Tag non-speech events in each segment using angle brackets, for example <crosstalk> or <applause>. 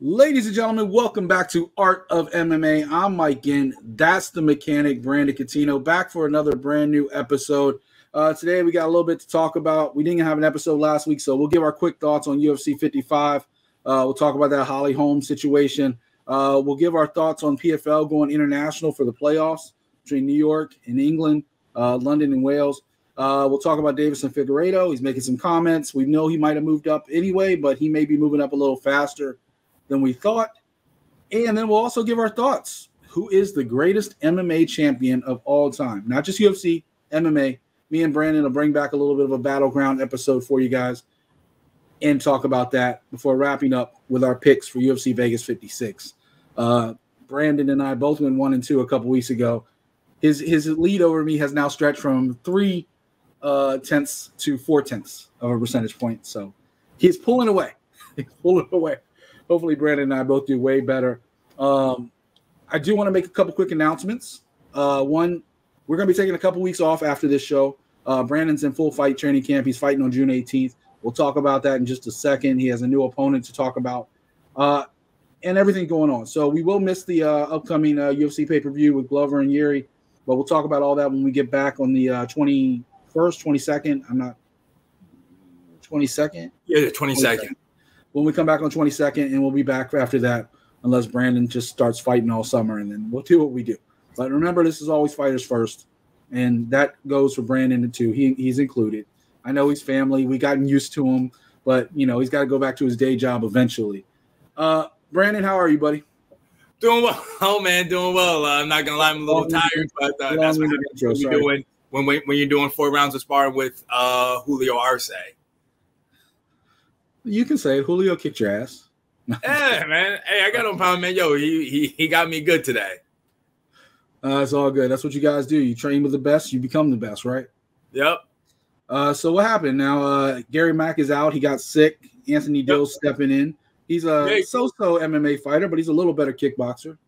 Ladies and gentlemen, welcome back to Art of MMA. I'm Mike Ginn. That's the mechanic, Brandon Cuttino, back for another brand new episode. Uh, today, we got a little bit to talk about. We didn't have an episode last week, so we'll give our quick thoughts on UFC 55. Uh, we'll talk about that Holly Holm situation. Uh, we'll give our thoughts on PFL going international for the playoffs between New York and England, uh, London and Wales. Uh, we'll talk about Deiveson Figueiredo. He's making some comments. We know he might have moved up anyway, but he may be moving up a little faster than we thought. And then we'll also give our thoughts. Who is the greatest MMA champion of all time? Not just UFC, MMA. Me and Brandon will bring back a little bit of a battleground episode for you guys and talk about that before wrapping up with our picks for UFC Vegas 56. Uh, Brandon and I both went one and two a couple weeks ago. His his lead over me has now stretched from three uh, tenths to four tenths of a percentage point. So he's pulling away. <laughs> He's pulling away hopefully Brandon and I both do way better. Um, I do want to make a couple quick announcements. Uh, one, we're going to be taking a couple weeks off after this show. Uh, Brandon's in full fight training camp. He's fighting on June 18th. We'll talk about that in just a second. He has a new opponent to talk about, uh, and everything going on. So we will miss the uh, upcoming UFC uh, pay per view with Glover and Yuri, but we'll talk about all that when we get back on the 21st, uh, 22nd. I'm not 22nd. Yeah, 22nd. 22nd when we come back on 22nd, and we'll be back after that, unless Brandon just starts fighting all summer, and then we'll do what we do. But remember, this is always fighters first, and that goes for Brandon too. He he's included. I know he's family. We gotten used to him, but you know he's got to go back to his day job eventually. Uh, Brandon, how are you, buddy? Doing well, <laughs> oh man, doing well. Uh, I'm not gonna lie, I'm a little long tired, but uh, that's what you're doing when when you're doing four rounds of sparring with uh, Julio Arce. You can say it. Julio kicked your ass. <laughs> yeah, man. Hey, I got no problem, man. Yo, he he he got me good today. Uh, it's all good. That's what you guys do. You train with the best, you become the best, right? Yep. Uh, so what happened now? Uh, Gary Mack is out. He got sick. Anthony Dill yep. stepping in. He's a so-so MMA fighter, but he's a little better kickboxer.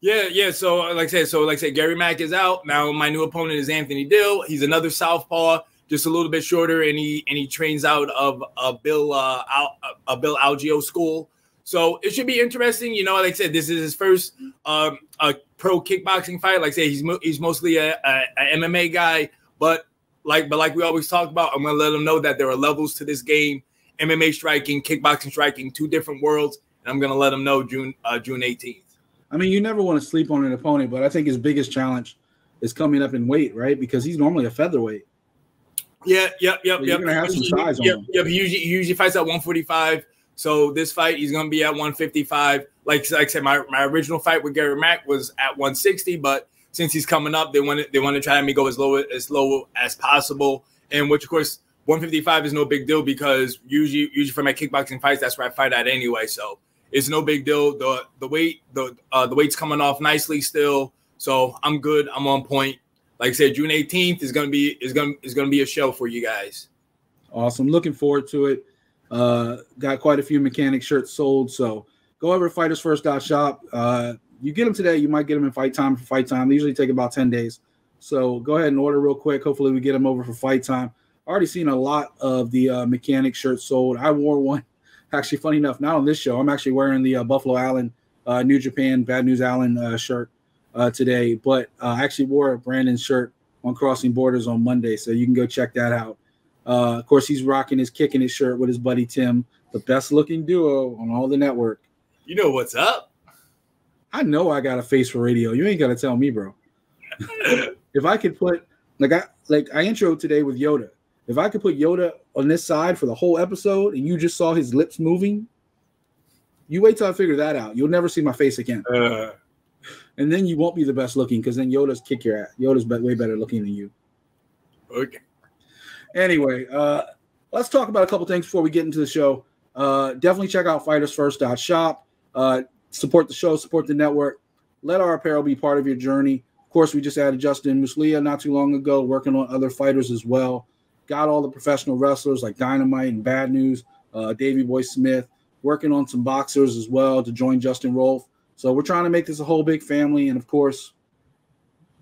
Yeah, yeah. So like I said, so like I said, Gary Mack is out. Now my new opponent is Anthony Dill. He's another southpaw just a little bit shorter, and he and he trains out of a Bill uh, Al, a Bill Algeo school. So it should be interesting. You know, like I said, this is his first um, a pro kickboxing fight. Like I said, he's mo- he's mostly a, a, a, MMA guy, but like but like we always talk about, I'm gonna let him know that there are levels to this game: MMA striking, kickboxing striking, two different worlds. And I'm gonna let him know June uh, June 18th. I mean, you never want to sleep on an opponent, but I think his biggest challenge is coming up in weight, right? Because he's normally a featherweight. Yeah, yep, yep, yep. Gonna have some size yep, Yep, he usually he usually fights at 145. So this fight, he's gonna be at 155. Like, like I said, my, my original fight with Gary Mack was at 160, but since he's coming up, they want to they want to try to me go as low as low as possible. And which of course 155 is no big deal because usually usually for my kickboxing fights, that's where I fight at anyway. So it's no big deal. The the weight the uh, the weight's coming off nicely still. So I'm good. I'm on point like I said, June 18th is gonna be is gonna is gonna be a show for you guys. Awesome. Looking forward to it. Uh, got quite a few mechanic shirts sold. So go over to fightersfirst.shop. Uh, you get them today, you might get them in fight time for fight time. They usually take about 10 days. So go ahead and order real quick. Hopefully, we get them over for fight time. Already seen a lot of the uh, mechanic shirts sold. I wore one, <laughs> actually, funny enough, not on this show. I'm actually wearing the uh, Buffalo Allen uh, New Japan Bad News Allen uh, shirt uh, today, but uh, I actually wore a Brandon shirt on Crossing Borders on Monday, so you can go check that out. Uh, of course, he's rocking his kicking his shirt with his buddy Tim, the best looking duo on all the network. You know what's up? I know I got a face for radio. You ain't got to tell me, bro. <laughs> if I could put like I like I intro today with Yoda. If I could put Yoda on this side for the whole episode and you just saw his lips moving, you wait till I figure that out. You'll never see my face again. Uh and then you won't be the best looking because then Yoda's kick your ass. Yoda's way better looking than you. Okay. Anyway, uh, let's talk about a couple things before we get into the show. Uh, definitely check out fightersfirst.shop. Uh, support the show, support the network. Let our apparel be part of your journey. Of course, we just added Justin Muslia not too long ago, working on other fighters as well. Got all the professional wrestlers like Dynamite and Bad News, uh, Davey Boy Smith, working on some boxers as well to join Justin Rolfe. So we're trying to make this a whole big family. And of course,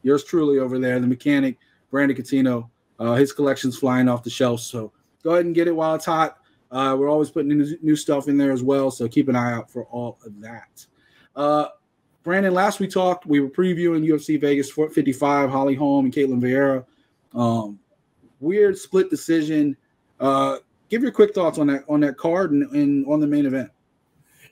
yours truly over there, the mechanic, Brandon Cuttino, uh, his collection's flying off the shelf. So go ahead and get it while it's hot. Uh, we're always putting new, new stuff in there as well, so keep an eye out for all of that. Uh, Brandon, last we talked, we were previewing UFC Vegas 55, Holly Holm and Ketlen Vieira. Um, weird split decision. Uh, give your quick thoughts on that on that card and, and on the main event.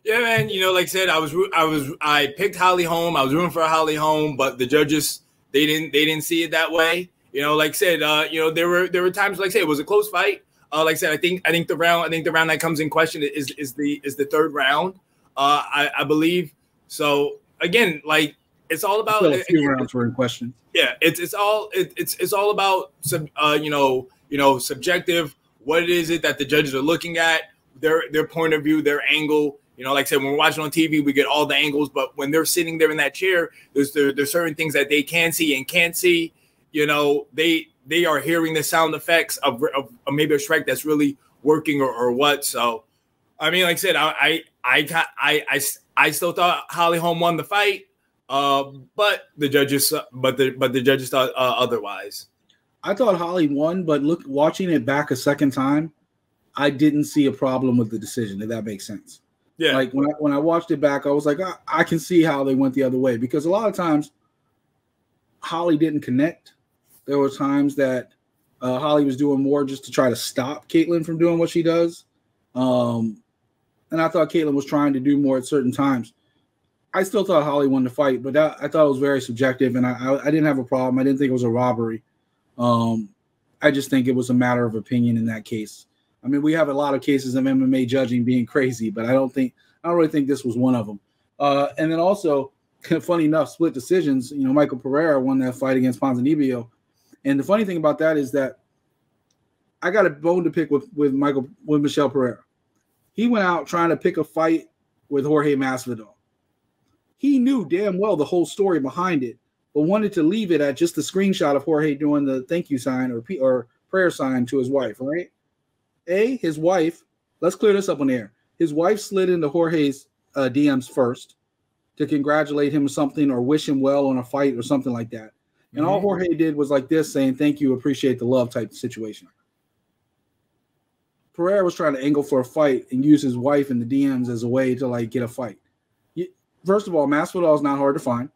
Yeah, man. You know, like I said, I was I was I picked Holly Holm. I was rooting for Holly Holm, but the judges they didn't they didn't see it that way. You know, like I said, uh, you know, there were there were times like I said it was a close fight. Uh, like I said, I think I think the round I think the round that comes in question is is the is the third round. Uh, I, I believe so. Again, like it's all about a few rounds were in question. Yeah, it's it's all it, it's it's all about some uh, you know you know subjective. What is it that the judges are looking at? Their their point of view, their angle you know, like I said, when we're watching on TV, we get all the angles, but when they're sitting there in that chair, there's there, there's certain things that they can see and can't see. You know, they they are hearing the sound effects of, of, of maybe a strike that's really working or, or what. So, I mean, like I said, I I I I I, I still thought Holly Holm won the fight, uh, but the judges but the but the judges thought uh, otherwise. I thought Holly won, but look, watching it back a second time, I didn't see a problem with the decision. If that makes sense. Yeah. Like when I when I watched it back, I was like, I, I can see how they went the other way because a lot of times Holly didn't connect. There were times that uh, Holly was doing more just to try to stop Ketlen from doing what she does. Um, and I thought Ketlen was trying to do more at certain times. I still thought Holly won the fight, but that, I thought it was very subjective, and I, I, I didn't have a problem. I didn't think it was a robbery. Um, I just think it was a matter of opinion in that case. I mean, we have a lot of cases of MMA judging being crazy, but I don't think I don't really think this was one of them. Uh, and then also, funny enough, split decisions. You know, Michael Pereira won that fight against Ponzinibbio, and the funny thing about that is that I got a bone to pick with with Michael with Michel Pereira. He went out trying to pick a fight with Jorge Masvidal. He knew damn well the whole story behind it, but wanted to leave it at just the screenshot of Jorge doing the thank you sign or or prayer sign to his wife, right? A, his wife, let's clear this up on air. His wife slid into Jorge's uh, DMs first to congratulate him or something or wish him well on a fight or something like that. And mm-hmm. all Jorge did was like this saying, Thank you, appreciate the love type situation. Pereira was trying to angle for a fight and use his wife in the DMs as a way to like get a fight. First of all, Masvidal is not hard to find.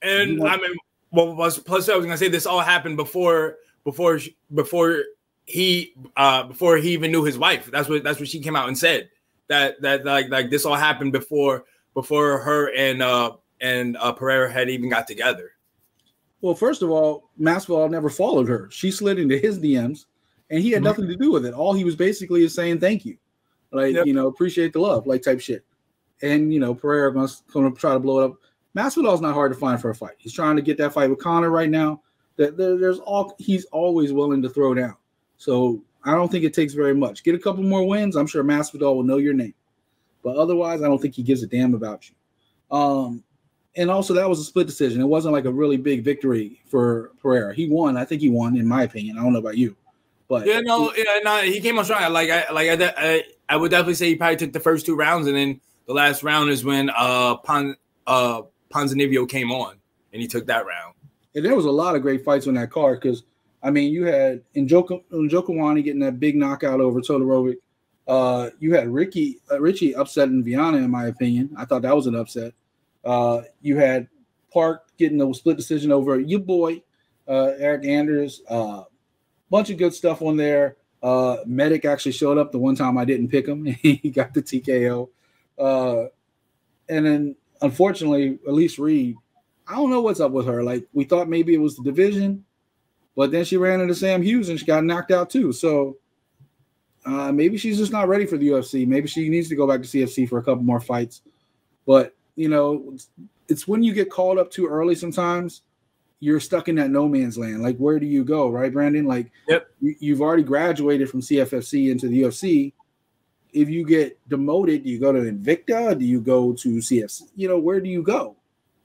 And I mean, well, was plus, plus I was gonna say this all happened before before before he uh before he even knew his wife. That's what that's what she came out and said. That that like like this all happened before before her and uh and uh Pereira had even got together. Well, first of all, Masvidal never followed her. She slid into his DMs and he had mm-hmm. nothing to do with it. All he was basically is saying thank you. Like, yep. you know, appreciate the love, like type shit. And you know, Pereira gonna, gonna try to blow it up. Masvidal's not hard to find for a fight. He's trying to get that fight with Conor right now. That there's all he's always willing to throw down. So I don't think it takes very much. Get a couple more wins. I'm sure Masvidal will know your name. But otherwise, I don't think he gives a damn about you. Um, and also that was a split decision. It wasn't like a really big victory for Pereira. He won. I think he won, in my opinion. I don't know about you, but yeah, no, yeah, no, he came on strong. Like I, like I, I, I would definitely say he probably took the first two rounds, and then the last round is when uh Pon, uh Ponzinibbio came on, and he took that round. And there was a lot of great fights on that card because I mean, you had Njokuani getting that big knockout over Todorovic. Uh, you had Ricky uh, Richie upsetting Viana, in my opinion. I thought that was an upset. Uh, you had Park getting a split decision over your boy uh, Eryk Anders. Uh, bunch of good stuff on there. Uh, Medic actually showed up the one time I didn't pick him. <laughs> he got the TKO. Uh, and then, unfortunately, Elise Reed. I don't know what's up with her. Like we thought maybe it was the division but then she ran into Sam Hughes and she got knocked out too. So uh, maybe she's just not ready for the UFC. Maybe she needs to go back to CFC for a couple more fights. But you know, it's when you get called up too early. Sometimes you're stuck in that no man's land. Like, where do you go, right, Brandon? Like, yep. you, have already graduated from CFFC into the UFC. If you get demoted, do you go to Invicta? Do you go to CFC? You know, where do you go?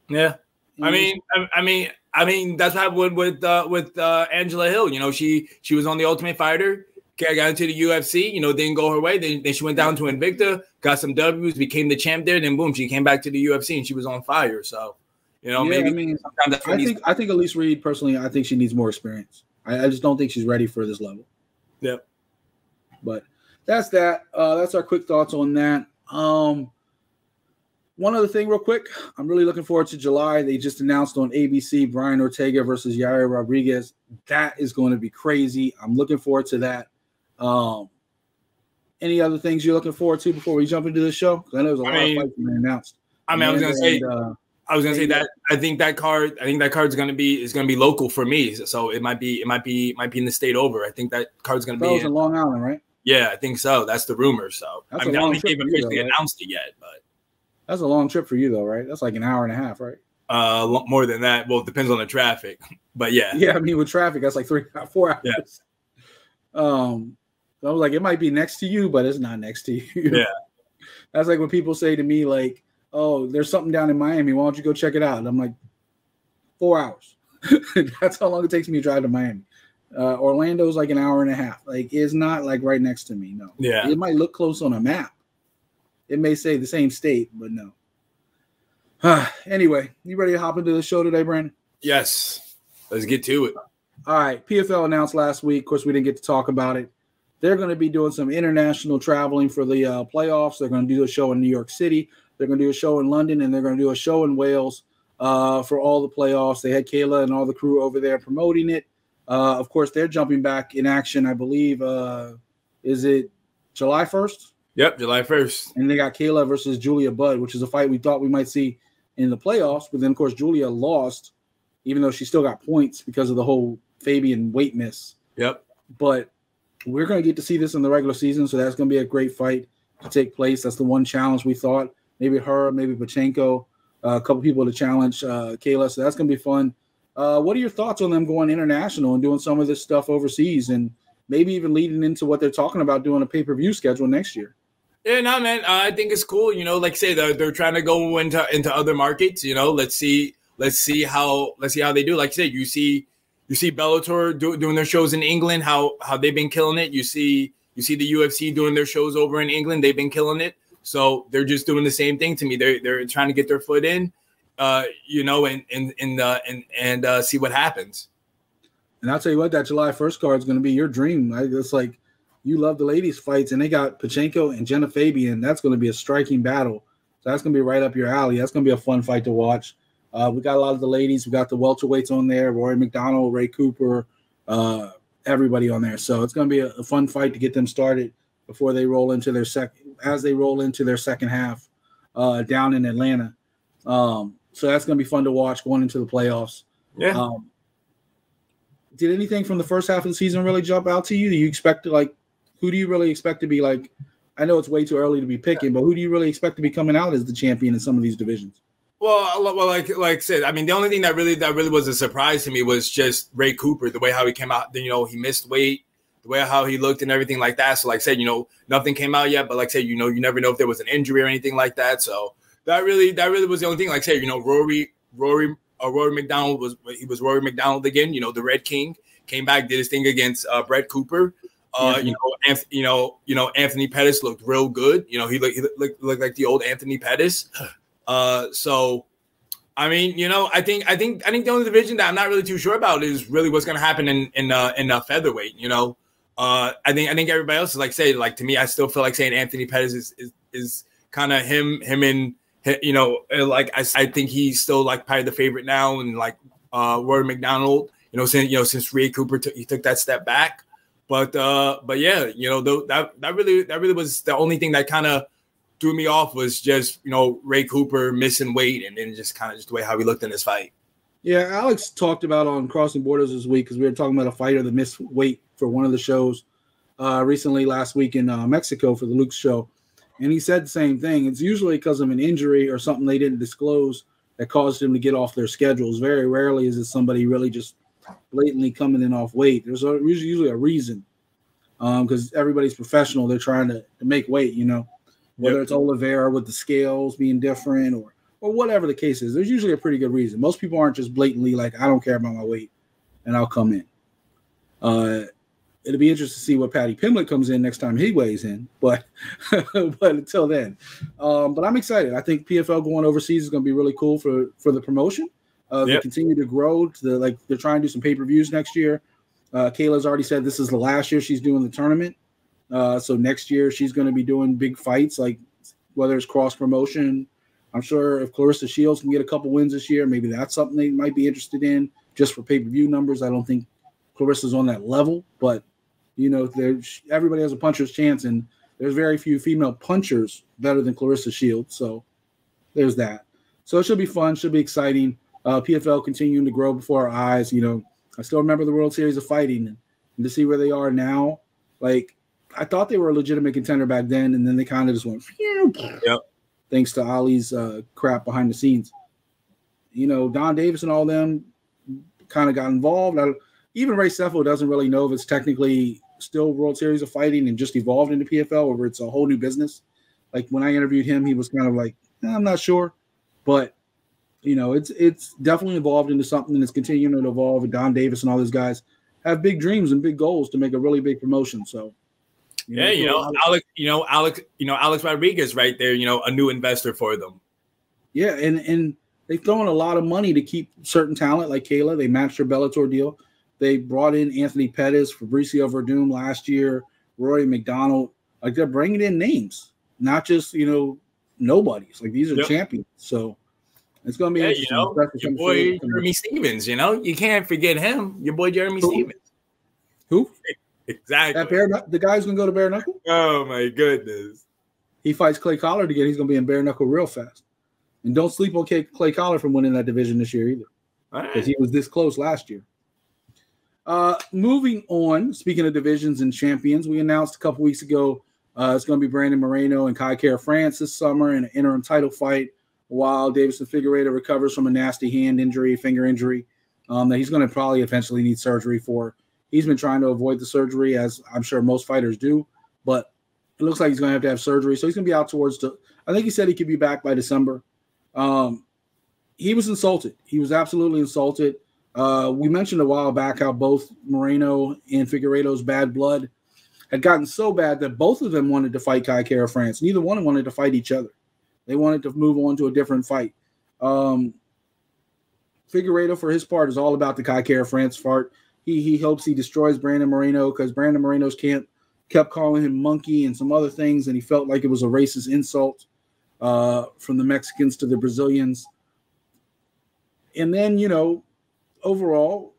Yeah, I mean, I, I mean, I mean, that's what happened with uh, with uh, Angela Hill. You know, she she was on the Ultimate Fighter, got into the UFC. You know, didn't go her way. Then, then she went down to Invicta, got some W's, became the champ there. Then boom, she came back to the UFC and she was on fire. So, you know, yeah, maybe I mean, I think I think Elise Reed personally, I think she needs more experience. I, I just don't think she's ready for this level. Yep. But that's that. Uh, that's our quick thoughts on that. Um, one other thing, real quick. I'm really looking forward to July. They just announced on ABC Brian Ortega versus Yair Rodriguez. That is going to be crazy. I'm looking forward to that. Um, any other things you're looking forward to before we jump into the show? I know there's a I lot mean, of fights being announced. I mean, I was gonna say, uh, I was gonna say that I think that card, I think that card's gonna be is gonna be local for me. So it might be, it might be, might be in the state over. I think that card's gonna be in Long Island, right? Yeah, I think so. That's the rumor. So That's I mean, I don't think they've officially right? announced it yet, but that's a long trip for you though, right? That's like an hour and a half, right? Uh, more than that. Well, it depends on the traffic, <laughs> but yeah. Yeah, I mean, with traffic, that's like three, <laughs> four hours. Yeah. Um, so I was like, it might be next to you, but it's not next to you. Yeah. <laughs> That's like when people say to me, like, oh, there's something down in Miami. Why don't you go check it out? And I'm like, four hours. That's how long it takes me to drive to Miami. Uh, Orlando's like an hour and a half. Like, it's not like right next to me. No. Yeah. It might look close on a map. It may say the same state, but no. anyway, you ready to hop into the show today, Brandon? Yes. Let's get to it. All right. PFL announced last week. Of course, we didn't get to talk about it. They're going to be doing some international traveling for the uh, playoffs. They're going to do a show in New York City. They're going to do a show in London, and they're going to do a show in Wales uh, for all the playoffs. They had Kayla and all the crew over there promoting it. Uh, of course, they're jumping back in action. I believe uh, is it July first? Yep, July first. And they got Kayla versus Julia Budd, which is a fight we thought we might see in the playoffs. But then, of course, Julia lost, even though she still got points because of the whole Fabian weight miss. Yep. But we're going to get to see this in the regular season, so that's going to be a great fight to take place. That's the one challenge we thought. Maybe her, maybe Pacheco, uh, a couple people to challenge uh, Kayla. So that's going to be fun. Uh, what are your thoughts on them going international and doing some of this stuff overseas, and maybe even leading into what they're talking about doing a pay per view schedule next year? Yeah, no, man. Uh, I think it's cool. You know, like say, they're, they're trying to go into into other markets. You know, let's see, let's see how let's see how they do. Like I said, you see you see Bellator do, doing their shows in England, how how they've been killing it. You see you see the UFC doing their shows over in England, they've been killing it. So they're just doing the same thing to me. They're they're trying to get their foot in, uh, you know, and and and uh, and and uh, see what happens. And I'll tell you what, that July first card is going to be your dream. Right? It's like you love the ladies' fights, and they got Pacheco and Genah Fabian. That's going to be a striking battle. So that's going to be right up your alley. That's going to be a fun fight to watch. Uh, we got a lot of the ladies. We got the welterweights on there: Rory MacDonald, Ray Cooper, uh, everybody on there. So it's going to be a, a, fun fight to get them started before they roll into their second, as they roll into their second half uh, down in Atlanta. Um, so that's going to be fun to watch going into the playoffs. Yeah. Um, did anything from the first half of the season really jump out to you? Do you expect like? Who do you really expect to be like? I know it's way too early to be picking, but who do you really expect to be coming out as the champion in some of these divisions? Well, well, like like I said, I mean, the only thing that really that really was a surprise to me was just Ray Cooper, the way how he came out. You know, he missed weight, the way how he looked, and everything like that. So, like I said, you know, nothing came out yet, but like I said, you know, you never know if there was an injury or anything like that. So that really that really was the only thing. Like I said, you know, Rory Rory uh, Rory MacDonald was he was Rory MacDonald again. You know, the Red King came back, did his thing against uh, Brett Cooper. Uh, you know, Anth- you know, you know, Anthony Pettis looked real good. You know, he looked, he looked, looked like the old Anthony Pettis. <sighs> Uh, so I mean, you know, I think I think I think the only division that I'm not really too sure about is really what's going to happen in in uh, in uh, featherweight. You know, uh, I think I think everybody else is like say like to me, I still feel like saying Anthony Pettis is is, is kind of him him and you know like I, I think he's still like probably the favorite now and like uh Rory MacDonald. You know, since you know since Ray Cooper took he took that step back, but uh but yeah, you know that that really that really was the only thing that kind of threw me off was just you know Ray Cooper missing weight and then just kind of just the way how he looked in this fight. Yeah, Alex talked about on Crossing Borders this week because we were talking about a fighter that missed weight for one of the shows uh, recently last week in uh, Mexico for the Lux show, and he said the same thing. It's usually because of an injury or something they didn't disclose that caused him to get off their schedules. Very rarely is it somebody really just blatantly coming in off weight. There's a, usually a reason because um, everybody's professional. They're trying to, to make weight, you know whether yep. it's Oliveira with the scales being different or or whatever the case is. There's usually a pretty good reason. Most people aren't just blatantly like, I don't care about my weight and I'll come in. Uh, it'll be interesting to see what Paddy Pimblett comes in next time he weighs in. But <laughs> but until then, um, but I'm excited. I think PFL going overseas is going to be really cool for for the promotion. Uh, yep. They continue to grow. To the like they're trying to do some pay per views next year. Uh, Kayla's already said this is the last year she's doing the tournament. Uh, so next year she's going to be doing big fights, like whether it's cross promotion. I'm sure if Claressa Shields can get a couple wins this year, maybe that's something they might be interested in just for pay per view numbers. I don't think Claressa's on that level, but you know, there's everybody has a puncher's chance, and there's very few female punchers better than Claressa Shields. So there's that. So it should be fun, should be exciting. Uh, PFL continuing to grow before our eyes. You know, I still remember the World Series of Fighting, and, to see where they are now, like I thought they were a legitimate contender back then, and then they kind of just went, yep. thanks to Ali's uh, crap behind the scenes. You know, Donn Davis and all them kind of got involved. I, even Ray Sefo doesn't really know if it's technically still World Series of Fighting and just evolved into PFL, or it's a whole new business. Like when I interviewed him, he was kind of like, eh, I'm not sure, but you know, it's it's definitely evolved into something that's continuing to evolve. And Donn Davis and all these guys have big dreams and big goals to make a really big promotion. So, you yeah, know, you know, Alex, you know, Alex, you know, Alex Rodriguez right there, you know, a new investor for them. Yeah, and and they've thrown a lot of money to keep certain talent like Kayla. They matched her Bellator deal. They brought in Anthony Pettis, Fabricio Werdum last year, Rory MacDonald. Like they're bringing in names, not just you know nobodies. Like these are yep. champions. So it's going to be yeah, you know, your boy Jeremy Stephens. You know, you can't forget him. Your boy Jeremy Who? Stephens. Who? <laughs> Exactly. That bare, the guy's going to go to bare knuckle. Oh my goodness. He fights Clay Collard again. He's going to be in bare knuckle real fast. And don't sleep on Clay, Clay Collard from winning that division this year either, because right. he was this close last year. Uh, moving on, speaking of divisions and champions, we announced a couple weeks ago uh, it's going to be Brandon Moreno and Kai Kara France this summer in an interim title fight while Deiveson Figueiredo recovers from a nasty hand injury, finger injury, um, that he's going to probably eventually need surgery for. He's been trying to avoid the surgery, as I'm sure most fighters do, but it looks like he's going to have to have surgery. So he's going to be out towards the. I think he said he could be back by December. Um, he was insulted. He was absolutely insulted. Uh, we mentioned a while back how both Moreno and Figueiredo's bad blood had gotten so bad that both of them wanted to fight Kai Kara France. Neither one wanted to fight each other. They wanted to move on to a different fight. Um, Figueiredo, for his part, is all about the Kai Kara France fart. He he hopes he destroys Brandon Moreno because Brandon Moreno's camp kept calling him monkey and some other things, and he felt like it was a racist insult uh, from the Mexicans to the Brazilians. And then, you know, overall,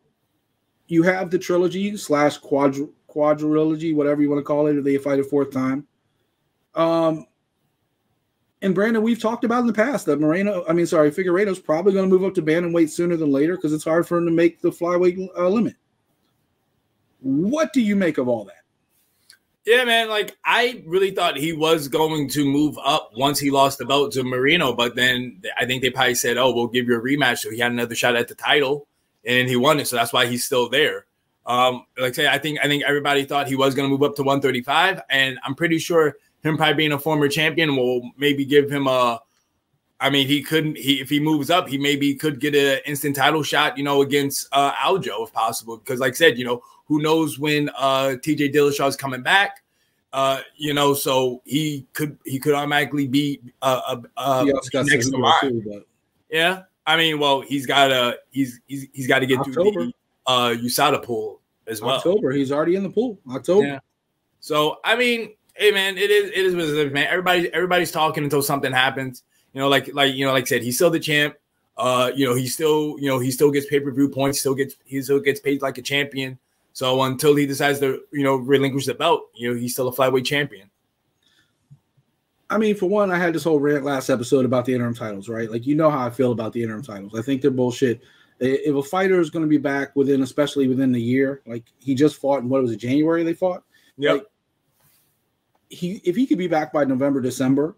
you have the trilogy slash quadr- quadrilogy, whatever you want to call it, if they fight a fourth time. Um, and Brandon, we've talked about in the past that Moreno, I mean, sorry, Figueiredo's probably going to move up to bantamweight sooner than later because it's hard for him to make the flyweight uh, limit. What do you make of all that? Yeah, man. Like I really thought he was going to move up once he lost the belt to Moreno, but then I think they probably said, "Oh, we'll give you a rematch." So he had another shot at the title, and he won it. So that's why he's still there. Um, like I say, I think I think everybody thought he was going to move up to 135, and I'm pretty sure him probably being a former champion will maybe give him a. I mean, he couldn't. He if he moves up, he maybe could get an instant title shot, you know, against uh, Aljo if possible. Because, like I said, you know, who knows when uh, TJ Dillashaw is coming back? Uh, you know, so he could he could automatically be uh, uh, next to. Yeah, I mean, well, he's got a he's he's he's got to get October. through the uh USADA pool as well. October, he's already in the pool. October. Yeah. So I mean, hey man, it is it is what it is, man. Everybody everybody's talking until something happens. You know, like like you know, like I said, he's still the champ. Uh, you know, he still you know he still gets pay per view points. Still gets he still gets paid like a champion. So until he decides to you know relinquish the belt, you know, he's still a flyweight champion. I mean, for one, I had this whole rant last episode about the interim titles, right? Like, you know how I feel about the interim titles. I think they're bullshit. If a fighter is going to be back within, especially within the year, like he just fought in what was it, January? They fought. Yeah. Like, he if he could be back by November, December,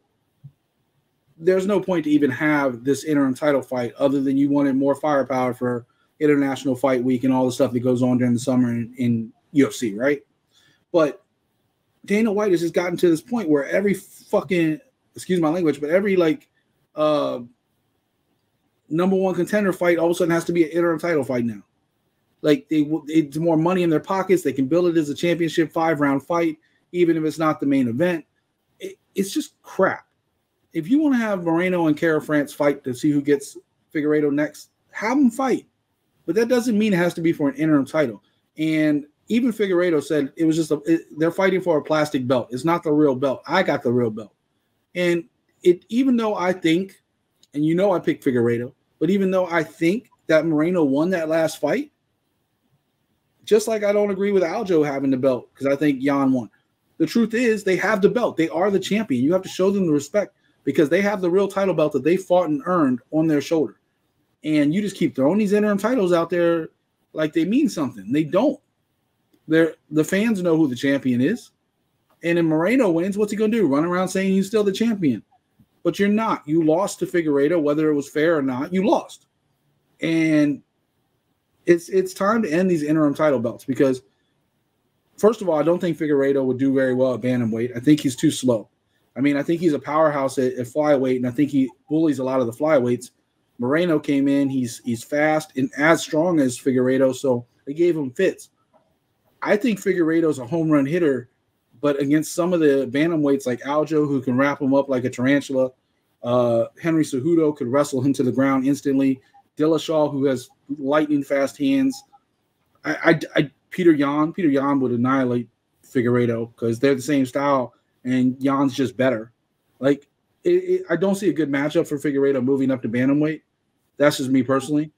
there's no point to even have this interim title fight other than you wanted more firepower for international fight week and all the stuff that goes on during the summer in, in UFC, right? But Dana White has just gotten to this point where every fucking excuse my language, but every like uh number one contender fight all of a sudden has to be an interim title fight now. Like they it's more money in their pockets. They can build it as a championship five round fight even if it's not the main event. It, it's just crap. If you want to have Moreno and Kara France fight to see who gets Figueiredo next, have them fight. But that doesn't mean it has to be for an interim title. And even Figueiredo said it was just a, it, they're fighting for a plastic belt. It's not the real belt. I got the real belt, and it even though I think, and you know I picked Figueiredo, but even though I think that Moreno won that last fight, just like I don't agree with Aljo having the belt because I think Yan won. The truth is they have the belt. They are the champion. You have to show them the respect because they have the real title belt that they fought and earned on their shoulder. And you just keep throwing these interim titles out there like they mean something. They don't. They're the fans know who the champion is. And if Moreno wins, what's he gonna do? Run around saying he's still the champion. But you're not. You lost to Figueiredo, whether it was fair or not, you lost. And it's it's time to end these interim title belts because first of all, I don't think Figueiredo would do very well at bantamweight. I think he's too slow. I mean, I think he's a powerhouse at, at flyweight, and I think he bullies a lot of the flyweights. Moreno came in, he's he's fast and as strong as Figueiredo, so they gave him fits. I think Figueiredo's a home run hitter, but against some of the bantamweights like Aljo, who can wrap him up like a tarantula, uh, Henry Cejudo could wrestle him to the ground instantly. Dillashaw, who has lightning fast hands. I, I, I Peter Yan, Peter Yan would annihilate Figueiredo because they're the same style, and Yan's just better. Like, it, it, I don't see a good matchup for Figueiredo moving up to bantamweight. That's just me personally.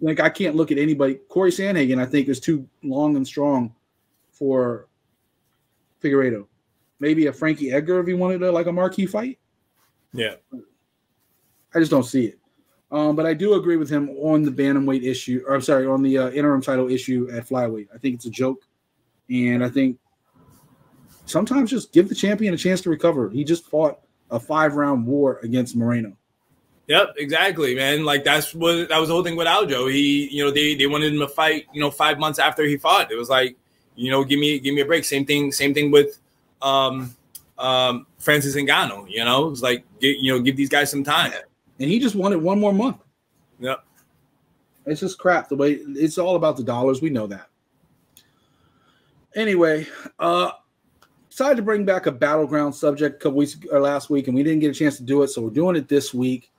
Like, I can't look at anybody. Corey Sandhagen, I think, is too long and strong for Figueiredo. Maybe a Frankie Edgar if he wanted a like a marquee fight. Yeah, I just don't see it. Um, but I do agree with him on the bantamweight issue. Or I'm sorry, on the uh, interim title issue at flyweight. I think it's a joke, and I think sometimes just give the champion a chance to recover. He just fought a five round war against Moreno. Yep, exactly, man. Like that's what that was the whole thing with Aljo. He, you know, they they wanted him to fight, you know, five months after he fought. It was like, you know, give me give me a break. Same thing, same thing with um um Francis Ngannou, you know, it's like get, you know, give these guys some time and he just wanted one more month. Yep. It's just crap. The way it's all about the dollars. We know that. Anyway, uh, decided to bring back a battleground subject a couple weeks or last week, and we didn't get a chance to do it, so we're doing it this week.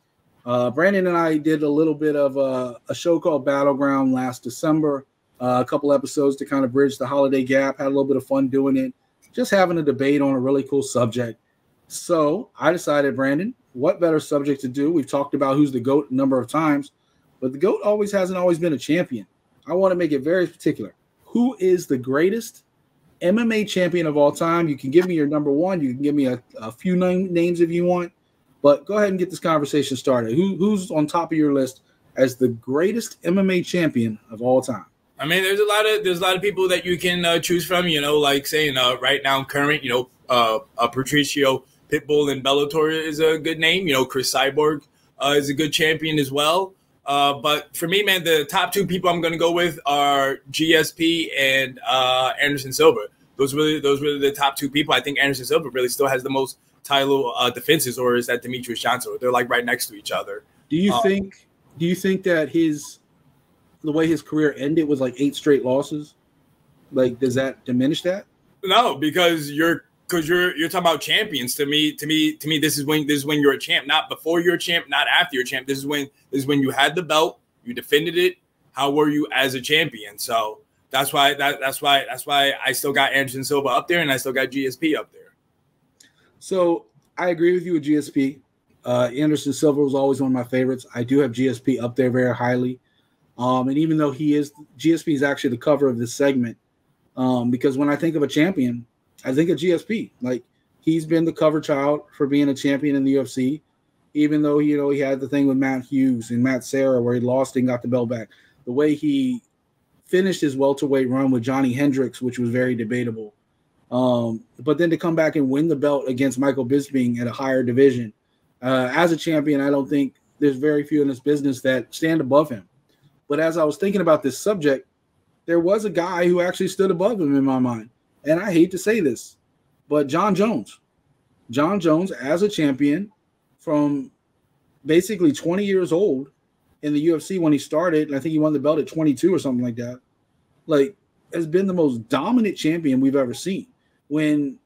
Uh, Brandon and I did a little bit of a, a show called Battleground last December, uh, a couple episodes to kind of bridge the holiday gap. Had a little bit of fun doing it, just having a debate on a really cool subject. So I decided, Brandon, what better subject to do? We've talked about who's the GOAT a number of times, but the GOAT always hasn't always been a champion. I want to make it very particular. Who is the greatest MMA champion of all time? You can give me your number one. You can give me a, a few name, names if you want, but go ahead and get this conversation started. Who, who's on top of your list as the greatest MMA champion of all time? I mean, there's a lot of there's a lot of people that you can uh, choose from. You know, like saying uh, right now, current, you know, uh, uh Patricio Pitbull and Bellator is a good name. You know, Cris Cyborg uh, is a good champion as well. Uh, but for me, man, the top two people I'm going to go with are GSP and uh, Anderson Silva. Those really, those were the top two people. I think Anderson Silva really still has the most title uh, defenses, or is that Demetrious Johnson? They're like right next to each other. Do you um, think? Do you think that his the way his career ended was like eight straight losses? Like, does that diminish that? No, because you're because you're you're talking about champions. To me, to me, to me, this is when this is when you're a champ, not before you're a champ, not after you're a champ. This is when this is when you had the belt, you defended it. How were you as a champion? So that's why that that's why that's why I still got Anderson Silva up there, and I still got GSP up there. So I agree with you with GSP. Uh, Anderson Silva was always one of my favorites. I do have GSP up there very highly. Um, and even though he is GSP is actually the cover of this segment, um, because when I think of a champion, I think of GSP. Like he's been the cover child for being a champion in the UFC, even though you know he had the thing with Matt Hughes and Matt Serra where he lost and got the belt back. The way he finished his welterweight run with Johnny Hendricks, which was very debatable. Um, but then to come back and win the belt against Michael Bisping at a higher division, uh, as a champion, I don't think there's very few in this business that stand above him. But as I was thinking about this subject, there was a guy who actually stood above him in my mind and I hate to say this, but Jon Jones, Jon Jones as a champion from basically 20 years old in the UFC when he started, and I think he won the belt at 22 or something like that. Like, has been the most dominant champion we've ever seen. When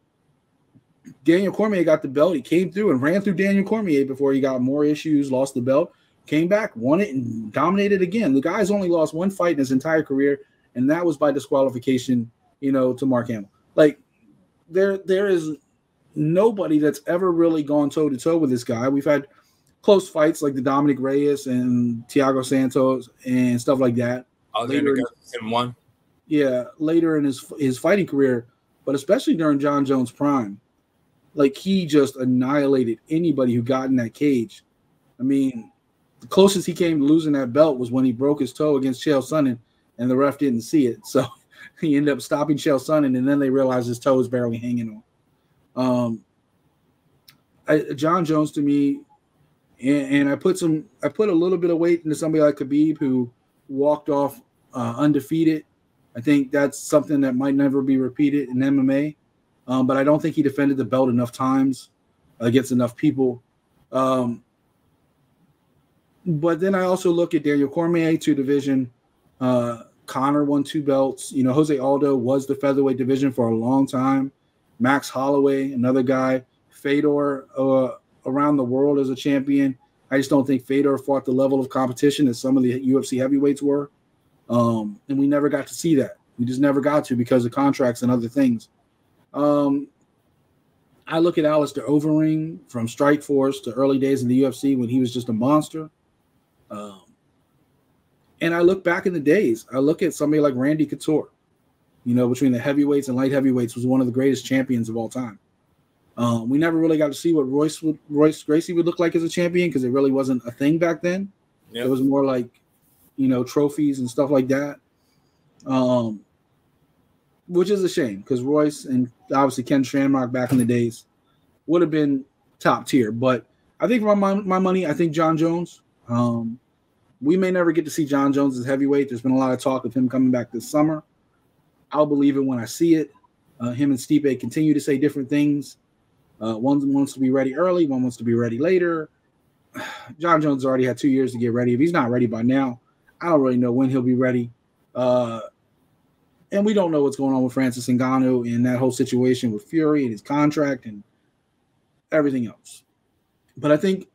Daniel Cormier got the belt, he came through and ran through Daniel Cormier before he got more issues, lost the belt, came back, won it, and dominated again. The guy's only lost one fight in his entire career, and that was by disqualification. You know, to Mark Hamill. Like there, there is nobody that's ever really gone toe to toe with this guy. We've had close fights like the Dominic Reyes and Thiago Santos and stuff like that. Alexander Gustafsson one. Yeah, later in his his fighting career, but especially during Jon Jones' prime, like he just annihilated anybody who got in that cage. I mean, the closest he came to losing that belt was when he broke his toe against Chael Sonnen, and the ref didn't see it, so <laughs> he ended up stopping Chael Sonnen, and then they realized his toe was barely hanging on. Um, I, Jon Jones to me, and, and, I put some, I put a little bit of weight into somebody like Khabib who walked off uh, undefeated. I think that's something that might never be repeated in MMA. Um, but I don't think he defended the belt enough times against enough people. Um, but then I also look at Daniel Cormier, two division. Uh, Conor won two belts. You know, Jose Aldo was the featherweight division for a long time. Max Holloway, another guy. Fedor uh, around the world as a champion. I just don't think Fedor fought the level of competition that some of the UFC heavyweights were. Um, and we never got to see that. We just never got to because of contracts and other things. Um, I look at Alistair Overeem from Strikeforce to early days in the UFC when he was just a monster. Um, and I look back in the days. I look at somebody like Randy Couture, you know, between the heavyweights and light heavyweights, was one of the greatest champions of all time. Um, we never really got to see what Royce would, Royce Gracie would look like as a champion because it really wasn't a thing back then. Yep. It was more like, you know, trophies and stuff like that. Um, which is a shame because Royce and obviously Ken Shamrock back in the days would have been top tier. But I think for my, my money, I think Jon Jones. Um, we may never get to see Jon Jones as heavyweight. There's been a lot of talk of him coming back this summer. I'll believe it when I see it. Uh, him and Stipe continue to say different things. Uh, one wants to be ready early, one wants to be ready later. <sighs> Jon Jones already had two years to get ready. If he's not ready by now, I don't really know when he'll be ready. Uh, and we don't know what's going on with Francis Ngannou and that whole situation with Fury and his contract and everything else. But I think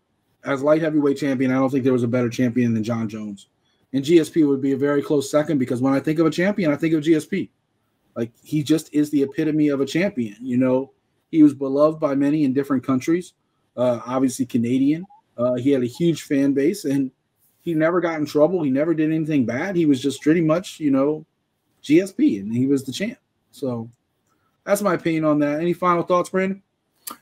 as light heavyweight champion, I don't think there was a better champion than Jon Jones. And GSP would be a very close second because when I think of a champion, I think of GSP. Like he just is the epitome of a champion. You know, he was beloved by many in different countries, uh, obviously Canadian. Uh, he had a huge fan base and he never got in trouble. He never did anything bad. He was just pretty much, you know, GSP, and he was the champ. So that's my opinion on that. Any final thoughts, Brandon?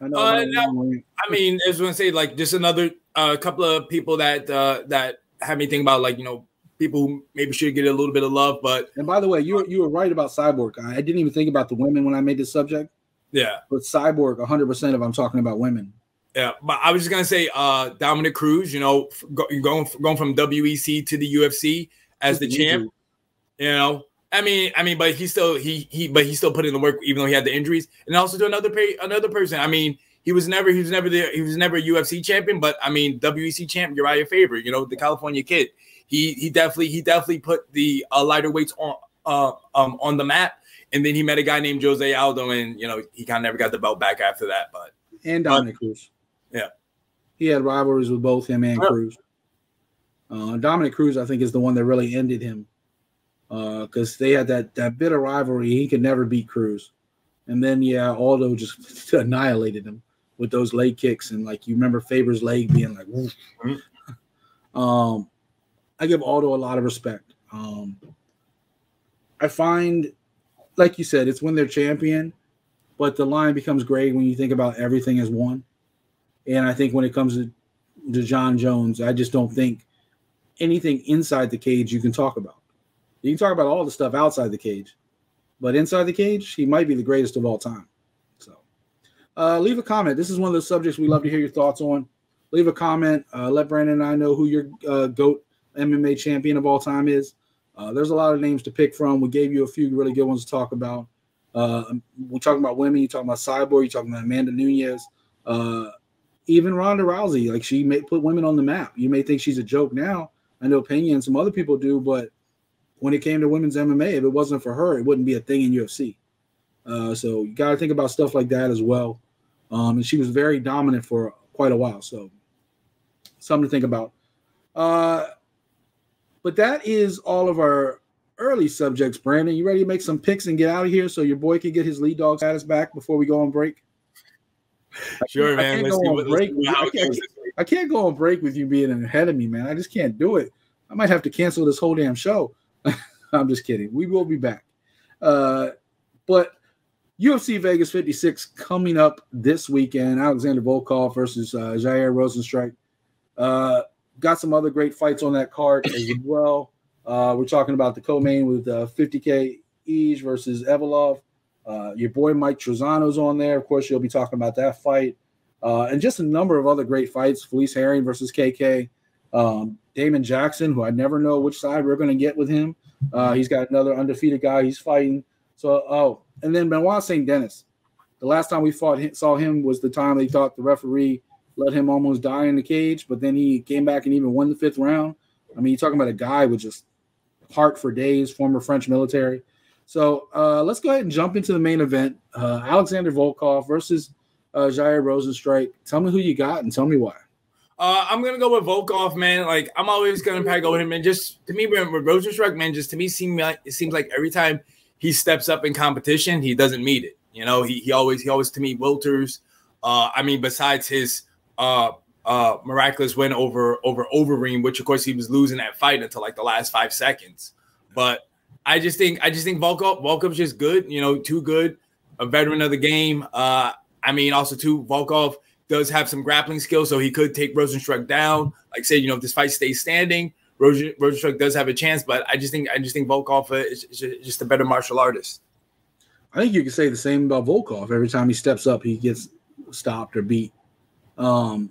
I, know uh, no, I mean, I was to say like just another uh, couple of people that uh, that had me think about like you know people who maybe should get a little bit of love. But and by the way, you were, you were right about Cyborg. I didn't even think about the women when I made this subject. Yeah, but Cyborg, 100 percent of I'm talking about women. Yeah, but I was just gonna say uh Dominick Cruz. You know, going going from WEC to the UFC as the champ. You know, I mean, I mean, but he still he he but he still put in the work even though he had the injuries, and also to another pay, another person. I mean, he was never he was never the he was never a UFC champion, but I mean WEC champ Urijah Faber, you know the California kid. He he definitely he definitely put the uh, lighter weights on uh um on the map, and then he met a guy named Jose Aldo, and you know he kind of never got the belt back after that. But and Dominick Cruz, yeah, he had rivalries with both him and Cruz. Uh, Dominick Cruz, I think, is the one that really ended him because uh, they had that that bit of rivalry. He could never beat Cruz, and then yeah, Aldo just <laughs> annihilated him with those leg kicks and like you remember Faber's leg being like. Mm-hmm. um, I give Aldo a lot of respect. Um, I find, like you said, it's when they're champion, but the line becomes gray when you think about everything as one. And I think when it comes to, to Jon Jones, I just don't think anything inside the cage you can talk about. You can talk about all the stuff outside the cage, but inside the cage, he might be the greatest of all time. So, uh, leave a comment. This is one of the subjects we love to hear your thoughts on. Leave a comment. Uh, let Brandon and I know who your uh, goat MMA champion of all time is. Uh, there's a lot of names to pick from. We gave you a few really good ones to talk about. Uh, we're talking about women. You're talking about Cyborg. You're talking about Amanda Nunes. Uh, even Ronda Rousey. Like she may put women on the map. You may think she's a joke now. I know Pena and some other people do, but when it came to women's MMA. If it wasn't for her, it wouldn't be a thing in UFC. Uh, so you got to think about stuff like that as well. Um, and she was very dominant for quite a while. So something to think about. Uh, but that is all of our early subjects, Brandon. You ready to make some picks and get out of here so your boy can get his lead dog status back before we go on break? Sure, man. I can't, go on break I, can't, I can't go on break with you being ahead of me, man. I just can't do it. I might have to cancel this whole damn show. <laughs> I'm just kidding. We will be back. Uh, but UFC Vegas 56 coming up this weekend. Alexander Volkov versus uh, Jair Rozenstruik. Uh, got some other great fights on that card as <laughs> well. Uh, we're talking about the co-main with uh, 50k Ige versus Evloev. Uh, your boy Mike Trizano's on there. Of course, you'll be talking about that fight. Uh, and just a number of other great fights. Felice Herring versus KK. Um, Damon Jackson, who I never know which side we're going to get with him. Uh, he's got another undefeated guy he's fighting. So, oh, and then Benoit St. Denis. The last time we fought saw him was the time they thought the referee let him almost die in the cage, but then he came back and even won the fifth round. I mean, you're talking about a guy with just heart for days, former French military. So uh, let's go ahead and jump into the main event. Uh, Alexander Volkov versus uh, Jair Rozenstruik. Tell me who you got and tell me why. Uh, I'm gonna go with Volkov, man. Like I'm always gonna probably go with him, and just to me, with Rozenstruik, man, just to me, seem like it seems like every time he steps up in competition, he doesn't meet it. You know, he he always he always to me wilters. Uh, I mean, besides his uh uh miraculous win over over Overeem, which of course he was losing that fight until like the last five seconds. But I just think I just think Volkov Volkov's just good, you know, too good, a veteran of the game. Uh I mean, also too, Volkov does have some grappling skills, so he could take Rozenstruik down. Like I said, you know, if this fight stays standing, Rosen, Rozenstruik does have a chance, but I just think I just think Volkov is, just a better martial artist. I think you could say the same about Volkov. Every time he steps up, he gets stopped or beat. Um,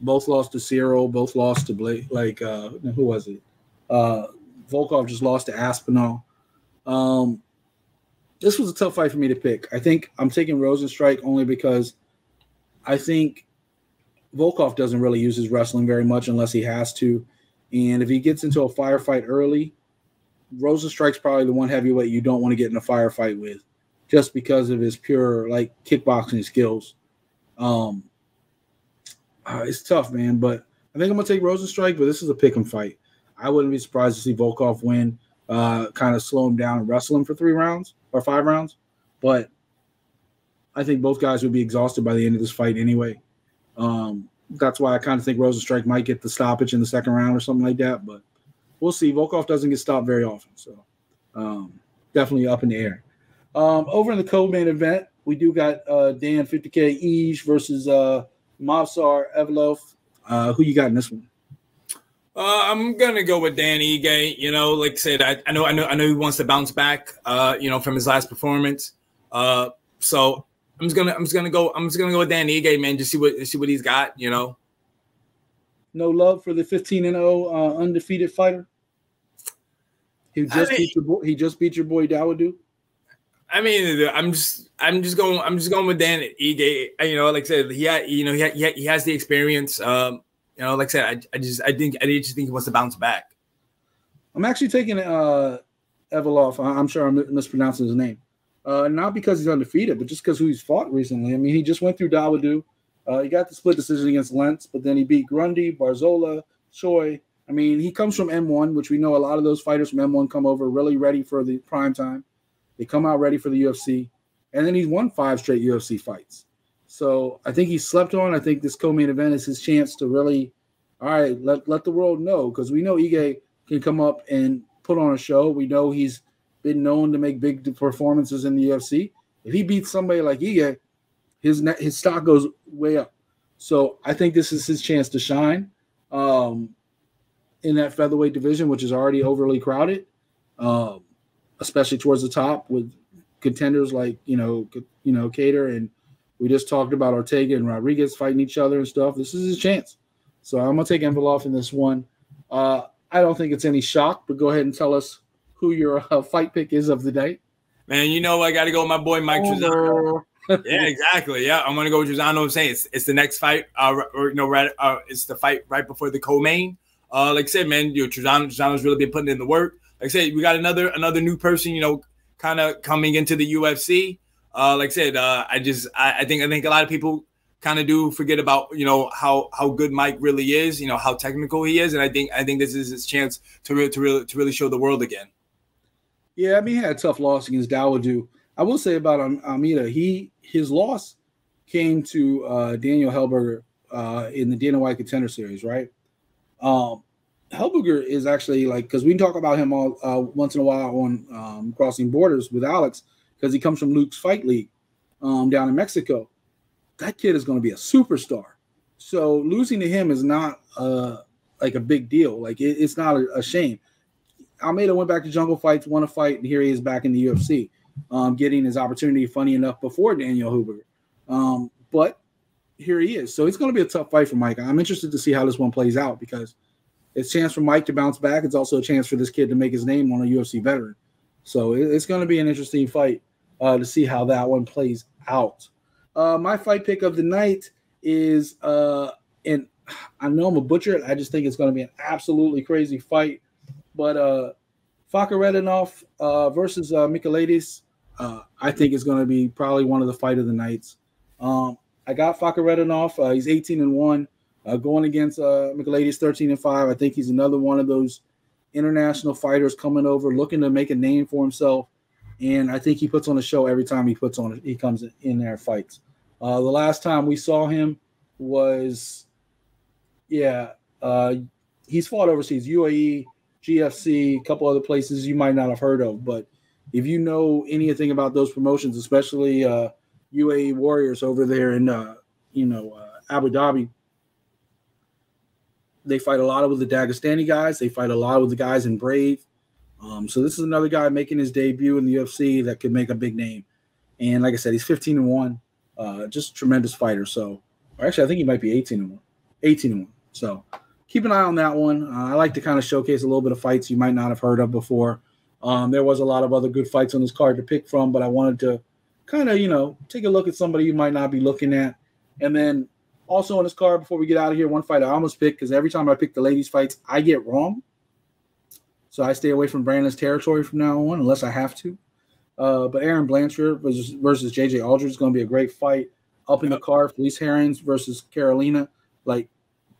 both lost to Ciryl, both lost to Blake. Like uh, who was it? Uh, Volkov just lost to Aspinall. Um, this was a tough fight for me to pick. I think I'm taking Rozenstruik only because I think Volkov doesn't really use his wrestling very much unless he has to. And if he gets into a firefight early, Rozenstruik's probably the one heavyweight you don't want to get in a firefight with, just because of his pure like kickboxing skills. Um, uh, it's tough, man. But I think I'm gonna take Rozenstruik, but this is a pick and fight. I wouldn't be surprised to see Volkov win, uh, kind of slow him down and wrestle him for three rounds or five rounds. But I think both guys would be exhausted by the end of this fight anyway. Um, that's why I kind of think Rozenstruik might get the stoppage in the second round or something like that. But we'll see. Volkov doesn't get stopped very often, so um, definitely up in the air. Um, over in the co-main event, we do got uh, Dan 50K Ige versus uh, Movsar Evloev. Uh, who you got in this one? Uh, I'm gonna go with Dan Ige. You know, like I said, I, I, know, I know, I know he wants to bounce back. Uh, you know, from his last performance. Uh, so I'm just gonna, I'm just gonna go, I'm just gonna go with Dan Ige, man. Just see what, see what he's got. You know. No love for the 15 and 0 uh, undefeated fighter. He just I mean, beat your boy. He just beat your boy Dawodu. I mean, I'm just, I'm just going, I'm just going with Dan Ige. You know, like I said, he, had, you know, he, he, he has the experience. Um, you know, like I said, I, I just, I think, I just think he wants to bounce back. I'm actually taking uh, Evloev. I'm sure I'm mispronouncing his name. Uh, not because he's undefeated, but just because who he's fought recently. I mean, he just went through Dawodu. Uh, he got the split decision against Lentz, but then he beat Grundy, Barzola, Choi. I mean, he comes from M1, which we know a lot of those fighters from M1 come over really ready for the prime time. They come out ready for the UFC, and then he's won five straight UFC fights. So I think he slept on. I think this co-main event is his chance to really, all right, let let the world know because we know Ige can come up and put on a show. We know he's been known to make big performances in the UFC. If he beats somebody like Ige, his net, his stock goes way up. So I think this is his chance to shine um, in that featherweight division, which is already overly crowded. Um, especially towards the top with contenders like you know you know Kattar and we just talked about Ortega and Rodriguez fighting each other and stuff. This is his chance. So I'm gonna take Evloev in this one. Uh, I don't think it's any shock, but go ahead and tell us who your uh, fight pick is of the day. Man, you know I got to go with my boy Mike Trizano. yeah, exactly. Yeah, I'm gonna go with Trizano. I'm saying it's, it's the next fight. Uh, or you know, right? Uh, it's the fight right before the co-main. Uh, like I said, man, you know, Trizano, Trizano's really been putting in the work like I said, we got another another new person, you know, kind of coming into the UFC. Uh, like I said, uh, I just I, I think I think a lot of people kind of do forget about you know how how good Mike really is, you know how technical he is, and I think I think this is his chance to really to really to really show the world again. Yeah, I mean, he had a tough loss against Dawodu. I will say about Almeida, he his loss came to uh, Daniel Zellhuber uh, in the Dana White Contender Series, right? Um, Zellhuber is actually like because we talk about him all uh, once in a while on um, Crossing Borders with Alex because he comes from Lux Fight League um, down in Mexico. That kid is going to be a superstar. So losing to him is not uh, like a big deal. Like it, it's not a, a, shame. Almeida went back to Jungle Fights, won a fight, and here he is back in the UFC, um, getting his opportunity. Funny enough, before Daniel Huber, um, but here he is. So it's going to be a tough fight for Mike. I'm interested to see how this one plays out because it's a chance for Mike to bounce back. It's also a chance for this kid to make his name on a UFC veteran. So it's going to be an interesting fight uh, to see how that one plays out. Uh, my fight pick of the night is, uh, and I know I'm a butcher. I just think it's going to be an absolutely crazy fight. But uh, Fakhredianov uh, versus uh, uh, I think is going to be probably one of the fight of the nights. Um, I got Fakhredianov. Uh, he's 18 and one, uh, going against uh, Michailidis 13 and five. I think he's another one of those international fighters coming over, looking to make a name for himself. And I think he puts on a show every time he puts on. It, he comes in there and fights. Uh, the last time we saw him was, yeah, uh, he's fought overseas, UAE, GFC, a couple other places you might not have heard of. But if you know anything about those promotions, especially uh, UAE Warriors over there in, uh, you know, uh, Abu Dhabi, they fight a lot with the Dagestani guys. They fight a lot with the guys in Brave. Um, so this is another guy making his debut in the UFC that could make a big name. And like I said, he's 15 and one, uh, just tremendous fighter. So actually, I think he might be 18 and one, 18 and one. So keep an eye on that one. Uh, I like to kind of showcase a little bit of fights you might not have heard of before. Um, there was a lot of other good fights on this card to pick from, but I wanted to kind of, you know, take a look at somebody you might not be looking at. And then also on this card, before we get out of here, one fight I almost picked because every time I pick the ladies' fights, I get wrong. So I stay away from Brandon's territory from now on, unless I have to. Uh, but Erin Blanchfield versus, versus JJ Aldrich is going to be a great fight. Up in the card, Felice Herrings versus Karolina. Like,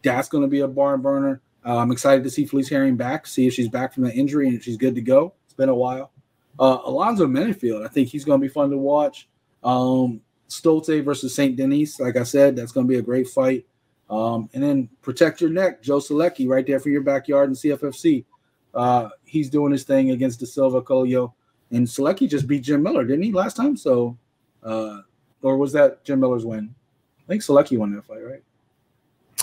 that's going to be a barn burner. Uh, I'm excited to see Felice Herring back, see if she's back from the injury and if she's good to go. It's been a while. Uh, Alonzo Menifield, I think he's going to be fun to watch. Um, Stolze versus St. Denis, like I said, that's going to be a great fight. Um, and then protect your neck, Joe Solecki, right there for your backyard in CFFC. Uh, he's doing his thing against the Silva Colio, and Solecki just beat Jim Miller, didn't he, last time? So, uh, or was that Jim Miller's win? I think Solecki won that fight, right?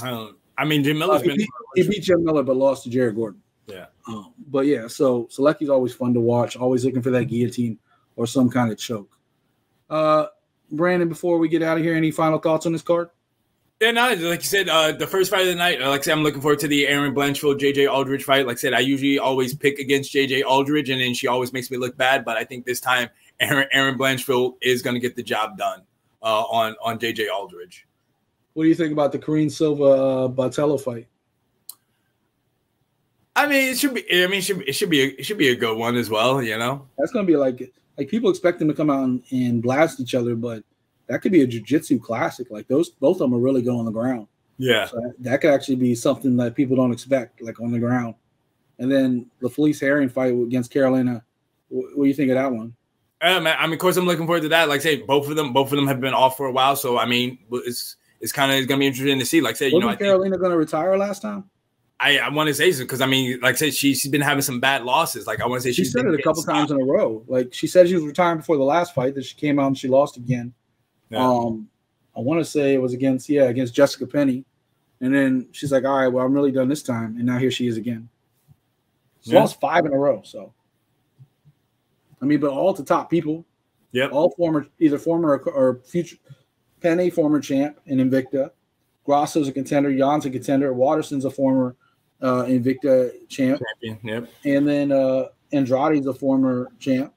Um, I mean, Jim Miller's uh, he been beat, he beat Jim Miller, but lost to Jared Gordon. Yeah. Um, but yeah, so Solecki's always fun to watch. Always looking for that guillotine or some kind of choke. Uh, Brandon, before we get out of here, any final thoughts on this card? Yeah, no, like you said, uh, the first fight of the night, like I said, I'm looking forward to the Erin Blanchfield JJ Aldrich fight. Like I said, I usually always pick against JJ Aldrich, and then she always makes me look bad. But I think this time, Aaron Erin Blanchfield is going to get the job done uh, on on JJ Aldrich. What do you think about the Karine Silva uh, Botelho fight? I mean, it should be. I mean, it should, it should be. A, it should be a good one as well. You know, that's going to be like like people expect them to come out and, and blast each other, but that could be a jiu-jitsu classic. Like those, both of them are really good on the ground. Yeah, so that, that, could actually be something that people don't expect, like on the ground. And then the Felice Herring fight against Karolina. What, what do you think of that one? Um, I mean, of course, I'm looking forward to that. Like I say, both of them, both of them have been off for a while. So I mean, it's it's kind of going to be interesting to see. Like I say, you Wasn't know, Karolina going to retire last time? I, I want to say so because I mean, like I said, she, she's been having some bad losses. Like I want to say she said it a couple times in a row. Like she said she was retiring before the last fight, that she came out and she lost again. Yeah. Um, I want to say it was against yeah against Jessica Penne, and then she's like, all right, well I'm really done this time, and now here she is again. She yeah. lost five in a row. So, I mean, but all to top people. Yeah, all former either former or, or future. Penne, former champ in Invicta. Grasso's a contender. Jan's a contender. Waterson's a former uh, Invicta champ. Champion, yep. And then uh, Andrade's a former champ.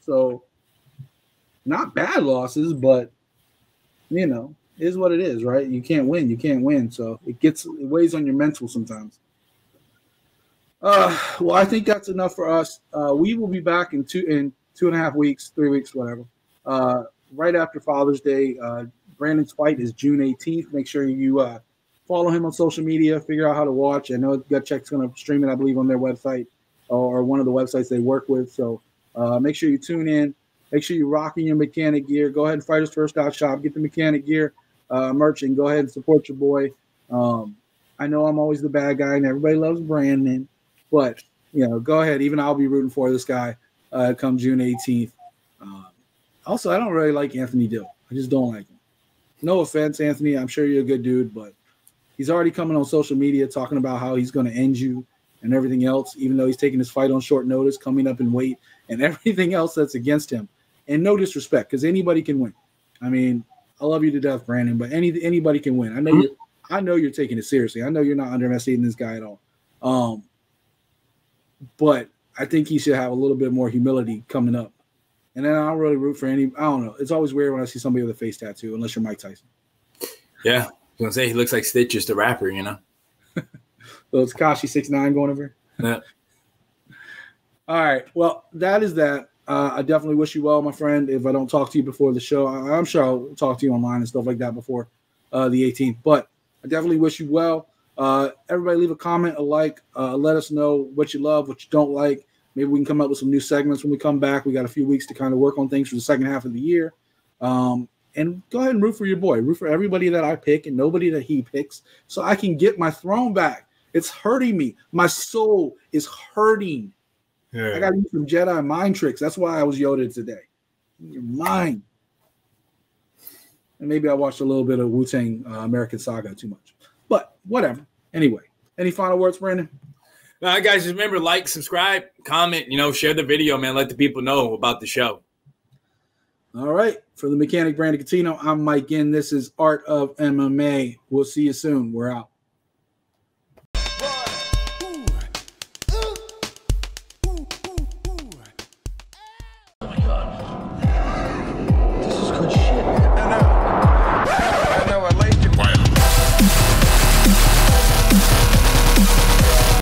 So not bad losses, but you know, is what it is, right? You can't win. You can't win. So it gets it weighs on your mental sometimes. Uh, well, I think that's enough for us. Uh, we will be back in two in two and a half weeks, three weeks, whatever. Uh, right after Father's Day. Uh, Brandon's fight is June 18th. Make sure you uh, follow him on social media, figure out how to watch. I know Gut Check's going to stream it, I believe, on their website or one of the websites they work with. So Uh, make sure you tune in. Make sure you're rocking your mechanic gear. Go ahead and Fighters First Shop. Get the mechanic gear uh, merch and go ahead and support your boy. Um, I know I'm always the bad guy and everybody loves Brandon, but you know, go ahead. Even I'll be rooting for this guy uh, come June 18th. Um, also, I don't really like Anthony Dill. I just don't like him. No offense, Anthony. I'm sure you're a good dude, but he's already coming on social media talking about how he's going to end you and everything else, even though he's taking his fight on short notice, coming up in weight, and <laughs> everything else that's against him. And no disrespect, because anybody can win. I mean, I love you to death, Brandon, but any anybody can win. I know you I know you're taking it seriously. I know you're not underestimating this guy at all. Um, but I think he should have a little bit more humility coming up. And then I don't really root for any. I don't know. It's always weird when I see somebody with a face tattoo, unless you're Mike Tyson. Yeah, I was gonna say he looks like Stitch, just a rapper, you know. <laughs> so it's Kashi six nine going over. Yeah. <laughs> All right. Well, that is that. Uh, I definitely wish you well, my friend. If I don't talk to you before the show, I, am sure I'll talk to you online and stuff like that before uh, the 18th. But I definitely wish you well. Uh, everybody, leave a comment, a like. Uh, let us know what you love, what you don't like. Maybe we can come up with some new segments when we come back. We got a few weeks to kind of work on things for the second half of the year. Um, and go ahead and root for your boy. Root for everybody that I pick and nobody that he picks, so I can get my throne back. It's hurting me. My soul is hurting. Yeah. I got to use some Jedi mind tricks. That's why I was Yoda today. Your mind. And maybe I watched a little bit of Wu Tang uh, American Saga too much. But whatever. Anyway, any final words, Brandon? All right, guys, just remember like, subscribe, comment, you know, share the video, man. Let the people know about the show. All right. For the Mechanic Brandon Cuttino, I'm Mike Ginn. This is Art of MMA. We'll see you soon. We're out.